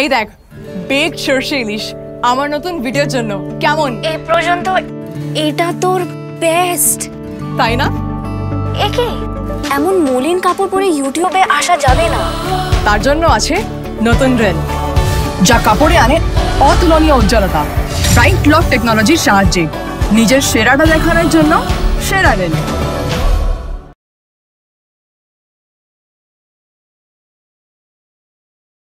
এই দেখ বেগ সর্ষে ইলিশ। আমার নতুন ভিডিওর জন্য। কেমন? এই পর্যন্ত এটা তোর বেস্ট তাই না? একে এমন মলিন কাপড় পরে ইউটিউবে আসা যাবে না। তার জন্য আছে নতুন রেল যা কাপড়ে আনে অতুলনীয় উজ্জ্বলতা। ব্রাইট লক টেকনোলজির সাহায্যে। নিজের সেরাটা দেখানোর জন্য সেরা রেল